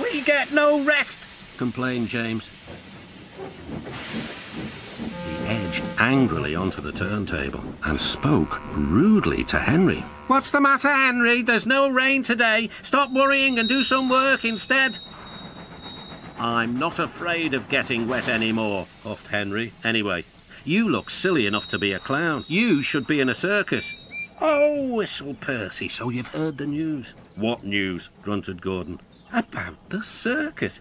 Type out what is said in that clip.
We get no rest, complained James. He edged angrily onto the turntable and spoke rudely to Henry. What's the matter, Henry? There's no rain today. Stop worrying and do some work instead. I'm not afraid of getting wet anymore, huffed Henry. Anyway, you look silly enough to be a clown. You should be in a circus. Oh, whistled Percy, so you've heard the news. What news? grunted Gordon. About the circus.